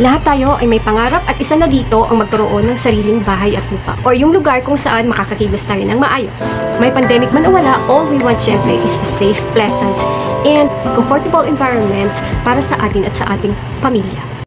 Lahat tayo ay may pangarap at isa na dito ang magkaroon ng sariling bahay at lupa or yung lugar kung saan makakakilos tayo ng maayos. May pandemic man o wala, all we want syempre is a safe, pleasant, and comfortable environment para sa atin at sa ating pamilya.